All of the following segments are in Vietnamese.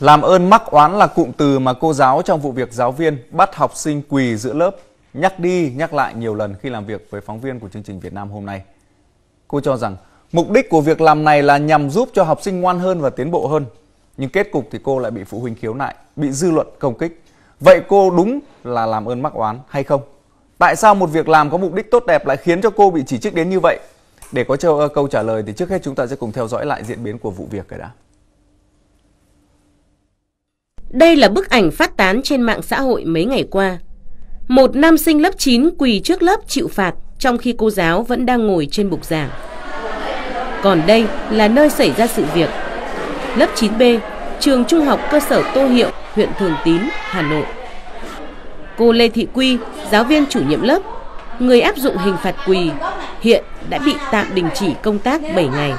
Làm ơn mắc oán là cụm từ mà cô giáo trong vụ việc giáo viên bắt học sinh quỳ giữa lớp nhắc đi nhắc lại nhiều lần khi làm việc với phóng viên của chương trình Việt Nam hôm nay. Cô cho rằng mục đích của việc làm này là nhằm giúp cho học sinh ngoan hơn và tiến bộ hơn. Nhưng kết cục thì cô lại bị phụ huynh khiếu nại, bị dư luận công kích. Vậy cô đúng là làm ơn mắc oán hay không? Tại sao một việc làm có mục đích tốt đẹp lại khiến cho cô bị chỉ trích đến như vậy? Để có ờ, câu trả lời thì trước hết chúng ta sẽ cùng theo dõi lại diễn biến của vụ việc cái đã. Đây là bức ảnh phát tán trên mạng xã hội mấy ngày qua. Một nam sinh lớp 9 quỳ trước lớp chịu phạt trong khi cô giáo vẫn đang ngồi trên bục giảng. Còn đây là nơi xảy ra sự việc. Lớp 9B, trường trung học cơ sở Tô Hiệu, huyện Thường Tín, Hà Nội. Cô Lê Thị Quy, giáo viên chủ nhiệm lớp, người áp dụng hình phạt quỳ, hiện đã bị tạm đình chỉ công tác 7 ngày.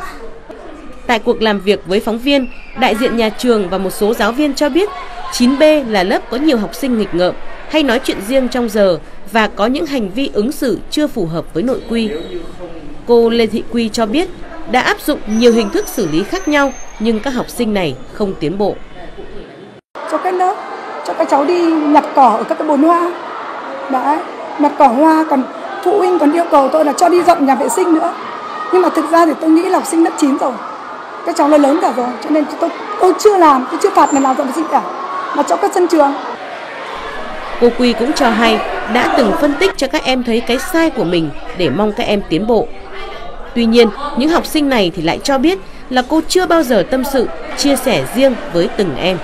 Tại cuộc làm việc với phóng viên, đại diện nhà trường và một số giáo viên cho biết 9B là lớp có nhiều học sinh nghịch ngợm hay nói chuyện riêng trong giờ và có những hành vi ứng xử chưa phù hợp với nội quy. Cô Lê Thị Quy cho biết đã áp dụng nhiều hình thức xử lý khác nhau nhưng các học sinh này không tiến bộ. Cho các lớp, cho các cháu đi nhặt cỏ ở các cái bồn hoa. Đấy, nhặt cỏ hoa còn phụ huynh còn yêu cầu tôi là cho đi dọn nhà vệ sinh nữa. Nhưng mà thực ra thì tôi nghĩ là học sinh lớp 9 rồi các cháu nó lớn cả rồi cho nên tôi tôi chưa làm tôi chưa phạt này nào dọn vệ sinh cả mà cho các sân trường. Cô quy cũng cho hay đã từng phân tích cho các em thấy cái sai của mình để mong các em tiến bộ. Tuy nhiên những học sinh này thì lại cho biết là cô chưa bao giờ tâm sự chia sẻ riêng với từng em.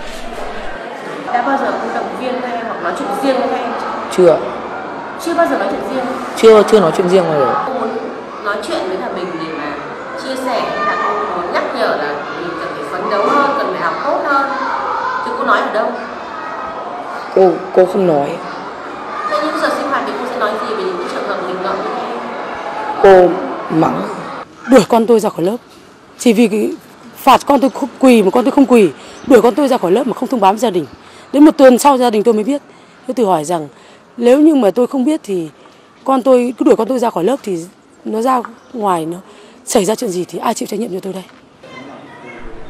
Đã bao giờ cô động viên các em hoặc nói chuyện riêng với các em chưa? Chưa. Bao giờ nói chuyện riêng? Chưa chưa nói chuyện riêng bao giờ. Cô muốn nói chuyện với cả mình để mà chia sẻ hay là cô nhắc nhở là mình cần phải phấn đấu hơn cần phải học tốt hơn. Chứ cô nói ở đâu? Cô cô không nói. Thế những giờ sinh hoạt thì cô sẽ nói gì về những trường hợp nghịch ngợm như thế? Cô mắng. Đuổi con tôi ra khỏi lớp. Chỉ vì cái phạt con tôi không quỳ mà con tôi không quỳ. Đuổi con tôi ra khỏi lớp mà không thông báo với gia đình. Đến một tuần sau gia đình tôi mới biết. Tôi tự hỏi rằng nếu như mà tôi không biết thì con tôi cứ đuổi con tôi ra khỏi lớp thì nó ra ngoài nó xảy ra chuyện gì thì ai chịu trách nhiệm cho tôi đây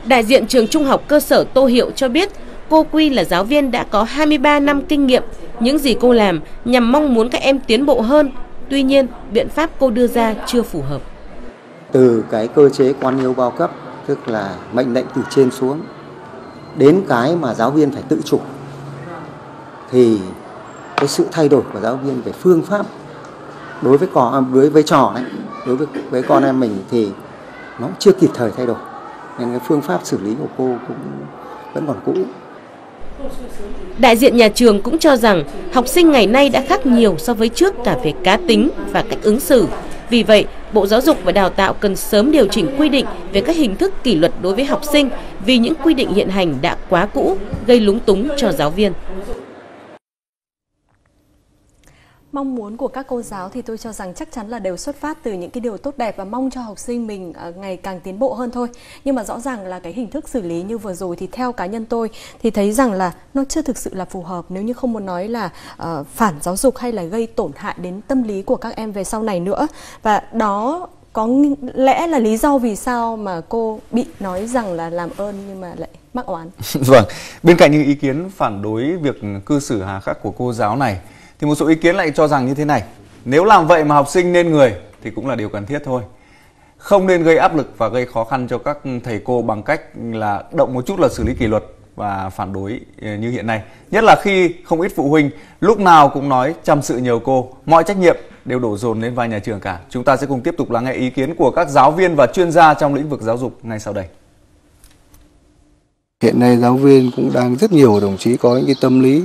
Đại diện trường trung học cơ sở Tô Hiệu cho biết cô Quy là giáo viên đã có 23 năm kinh nghiệm. Những gì cô làm nhằm mong muốn các em tiến bộ hơn. Tuy nhiên, biện pháp cô đưa ra chưa phù hợp. Từ cái cơ chế quan liêu bao cấp, tức là mệnh lệnh từ trên xuống, đến cái mà giáo viên phải tự chủ, thì cái sự thay đổi của giáo viên về phương pháp đối với cò đối với trò đấy đối với với con em mình thì nó chưa kịp thời thay đổi nên cái phương pháp xử lý của cô cũng vẫn còn cũ Đại diện nhà trường cũng cho rằng học sinh ngày nay đã khác nhiều so với trước cả về cá tính và cách ứng xử. Vì vậy, Bộ Giáo dục và Đào tạo cần sớm điều chỉnh quy định về các hình thức kỷ luật đối với học sinh vì những quy định hiện hành đã quá cũ, gây lúng túng cho giáo viên. Mong muốn của các cô giáo thì tôi cho rằng chắc chắn là đều xuất phát từ những cái điều tốt đẹp và mong cho học sinh mình ờ, ngày càng tiến bộ hơn thôi. Nhưng mà rõ ràng là cái hình thức xử lý như vừa rồi thì theo cá nhân tôi thì thấy rằng là nó chưa thực sự là phù hợp nếu như không muốn nói là uh, phản giáo dục hay là gây tổn hại đến tâm lý của các em về sau này nữa. Và đó có lẽ là lý do vì sao mà cô bị nói rằng là làm ơn nhưng mà lại mắc oán. vâng, bên cạnh những ý kiến phản đối việc cư xử hà khắc của cô giáo này thì một số ý kiến lại cho rằng như thế này. Nếu làm vậy mà học sinh nên người thì cũng là điều cần thiết thôi. Không nên gây áp lực và gây khó khăn cho các thầy cô bằng cách là động một chút là xử lý kỷ luật và phản đối ờ, như hiện nay. Nhất là khi không ít phụ huynh lúc nào cũng nói chăm sự nhiều cô, mọi trách nhiệm đều đổ dồn lên vai nhà trường cả. Chúng ta sẽ cùng tiếp tục lắng nghe ý kiến của các giáo viên và chuyên gia trong lĩnh vực giáo dục ngay sau đây. Hiện nay giáo viên cũng đang, rất nhiều đồng chí có những cái tâm lý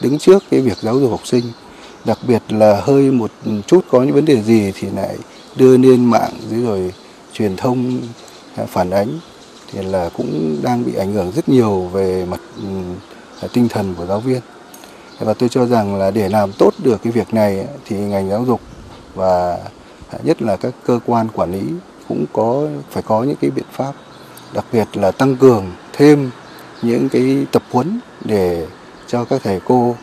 đứng trước cái việc giáo dục học sinh. Đặc biệt là hơi một chút có những vấn đề gì thì lại đưa lên mạng rồi truyền thông à, phản ánh. Thì là cũng đang bị ảnh hưởng rất nhiều về mặt ừ, tinh thần của giáo viên. Và tôi cho rằng là để làm tốt được cái việc này thì ngành giáo dục và nhất là các cơ quan quản lý cũng có, phải có những cái biện pháp. Đặc biệt là tăng cường thêm những cái tập huấn để cho các thầy cô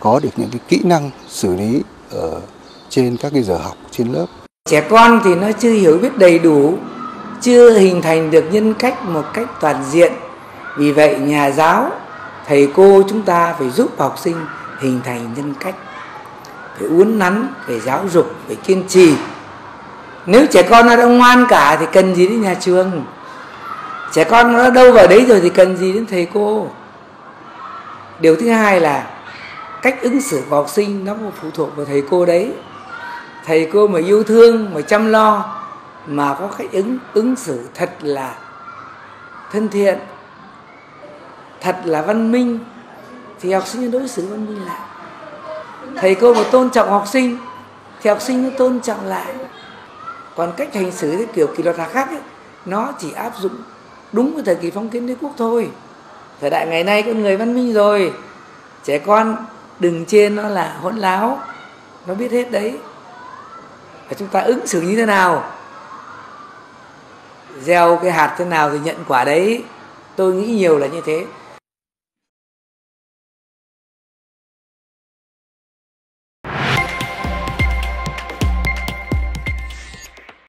có được những cái kỹ năng xử lý ở trên các cái giờ học trên lớp. Trẻ con thì nó chưa hiểu biết đầy đủ, chưa hình thành được nhân cách một cách toàn diện. Vì vậy nhà giáo thầy cô chúng ta phải giúp học sinh hình thành nhân cách phải uốn nắn phải giáo dục phải kiên trì. Nếu trẻ con nó đã ngoan cả thì cần gì đến nhà trường? Trẻ con nó đâu vào đấy rồi thì cần gì đến thầy cô? Điều thứ hai là cách ứng xử của học sinh nó phụ thuộc vào thầy cô đấy. Thầy cô mà yêu thương mà chăm lo mà có cách ứng ứng xử thật là thân thiện thật là văn minh thì học sinh đối xử văn minh lại. Thầy cô mà tôn trọng học sinh thì học sinh nó tôn trọng lại. Còn cách hành xử cái kiểu kỷ luật hà khắc ấy, nó chỉ áp dụng đúng với thời kỳ phong kiến đế quốc thôi thời đại ngày nay con người văn minh rồi. Trẻ con đừng trên nó là hỗn láo. Nó biết hết đấy. Và chúng ta ứng xử như thế nào? Gieo cái hạt thế nào thì nhận quả đấy. Tôi nghĩ nhiều là như thế.